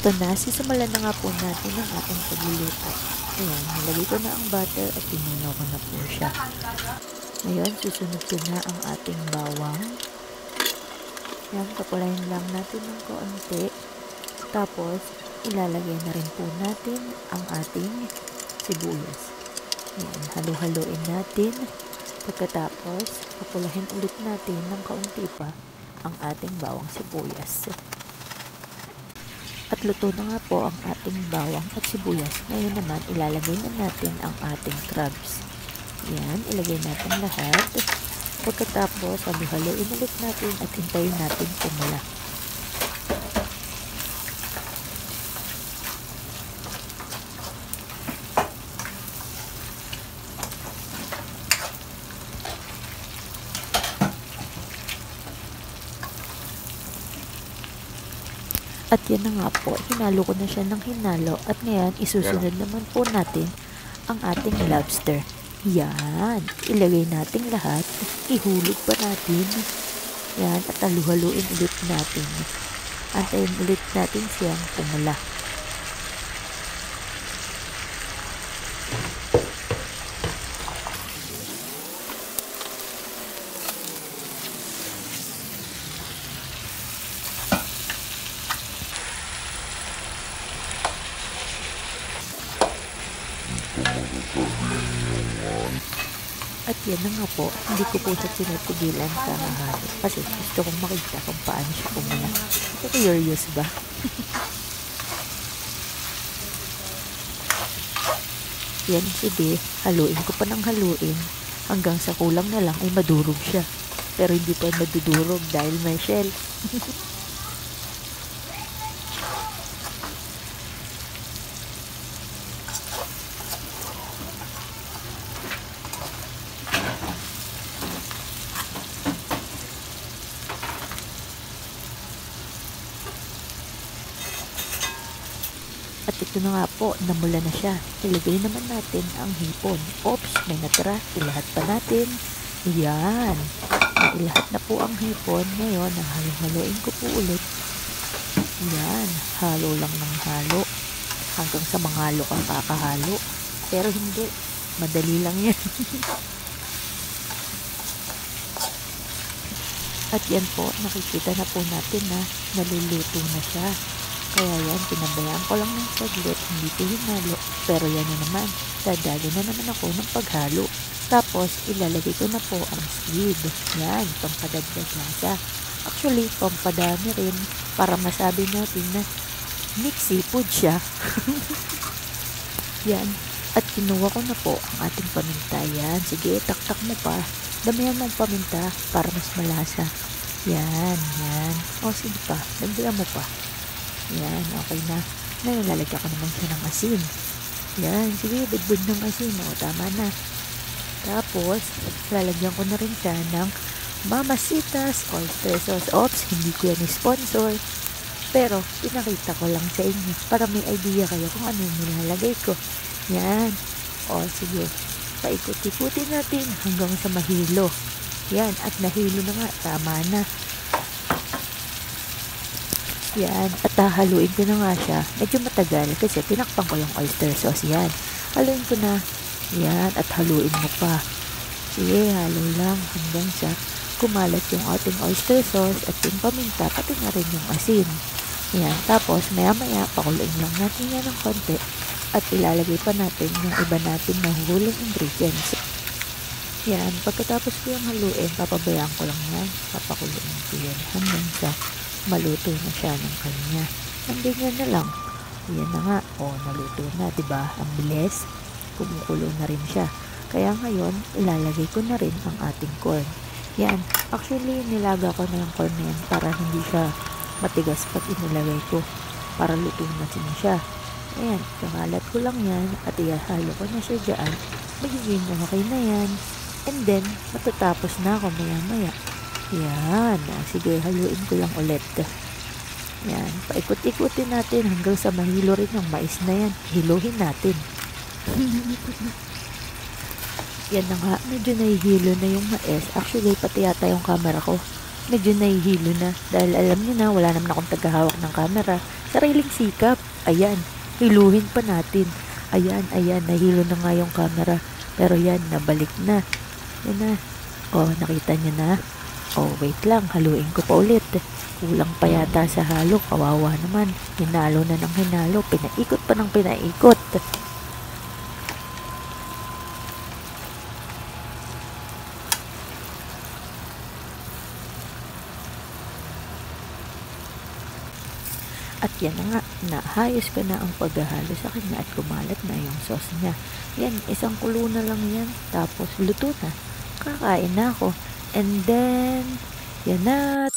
Ito na, sisimulan na nga po natin ang ating pagluluto. Ayan, nilagay ko na ang butter at tinunaw ko na po siya. Ngayon, susunod na ang ating bawang. Ayan, kapulayin lang natin ng kaunti. Tapos, ilalagay na rin po natin ang ating sibuyas. Ayan, halu-haluin natin. Pagkatapos, kapulahin ulit natin ng kaunti pa ang ating bawang sibuyas. At luto na nga po ang ating bawang at sibuyas. Ngayon naman, ilalagay na natin ang ating crabs. Yan, ilagay natin lahat. Pagkatapos, halu-haluin ulit natin at hintayin natin kumula. At yan na nga po, hinalo ko na siya ng hinalo at ngayon isusunod naman po natin ang ating lobster. Yan, ilagay natin lahat, ihulog pa natin. Yan, at haluhaluin ulit natin. Antayin ulit natin siyang pumula. At yan na nga po, hindi ko po siya tinatigilan sa hahalo. Kasi gusto kong makita kung paano siya pumula. So, curious ba? yan, sige, haluin ko pa ng haluin. Hanggang sa kulang na lang ay madurog siya. Pero hindi pa madudurog dahil may shell. At ito na nga po, namula na siya. Ilagay naman natin ang hipon. Oops, may natira. Ilahat pa natin. Yan. Nailahat na po ang hipon. Ngayon, halo-haloin ko po ulit. Yan. Halo lang ng halo. Hanggang sa mangalo kang kakahalo. Pero hindi. Madali lang yan. At yan po, nakikita na po natin na naluluto na siya. Kaya yan, pinabayaan ko lang ng saglit, hindi ko hinalo. Pero yan na naman, dadalo na naman ako ng paghalo. Tapos, ilalagay ko na po ang squid. Yan, pampadagdag lasa. Actually, pampadami rin para masabi natin na mix seafood siya. yan. At kinuha ko na po ang ating paminta. Yan. Sige, taktak mo pa. Damihan mo ang paminta para mas malasa. Yan, yan. O, sige pa. Dagdagan mo pa. Yan, okay na. Ngayon, lalagyan ko naman siya ng asin. Yan, sige, budbud ng asin. O, tama na. Tapos, lalagyan ko na rin siya ng Mamasitas Oyster Sauce. Oops, hindi ko yan sponsor. Pero, pinakita ko lang sa inyo para may idea kayo kung ano yung nilalagay ko. Yan. O, sige. Paikot-ikutin natin hanggang sa mahilo. Yan, at nahilo na nga. Tama na. Yan, at hahaluin ko na nga siya. Medyo matagal kasi tinakpan ko yung oyster sauce. Yan, haluin ko na. Yan, at haluin mo pa. Sige, halo lang hanggang sa kumalat yung ating oyster sauce at yung paminta, pati na rin yung asin. Yan, tapos maya maya pakuluin lang natin yan ng konti at ilalagay pa natin yung iba natin na huling ingredients. Yan, pagkatapos ko yung haluin, papabayaan ko lang yan. Papakuluin ko yan hanggang sa maluto na siya ng kanya. And ganyan na lang. Yan na nga. O, naluto na, ba? Ang bilis. Kumukulo na rin siya. Kaya ngayon, ilalagay ko na rin ang ating corn. Yan. Actually, nilaga ko na yung corn na yan para hindi siya matigas pag inilagay ko. Para luto na siya. Ayan, kakalat ko lang yan at ihahalo ko na siya dyan. Magiging okay na yan. And then, matatapos na ako maya maya. Yan. Ah, Sige, haluin ko lang ulit. Yan. Paikot-ikutin natin hanggang sa mahilo rin yung mais na yan. Hiluhin natin. yan na nga. Medyo nahihilo na yung mais. Actually, pati yata yung camera ko. Medyo nahihilo na. Dahil alam niyo na, wala naman akong tagahawak ng camera. Sariling sikap. Ayan. Hiluhin pa natin. Ayan, ayan. Nahilo na nga yung camera. Pero yan, nabalik na. Yan na. Oh, nakita niyo na. Oh, wait lang. Haluin ko pa ulit. Kulang pa yata sa halo. Kawawa naman. Hinalo na ng hinalo. Pinaikot pa ng pinaikot. At yan na nga, naayos ko na ang paghahalo sa kanya at kumalat na yung sauce niya. Yan, isang kulo na lang yan. Tapos luto na. Kakain na ako. And then, yan na,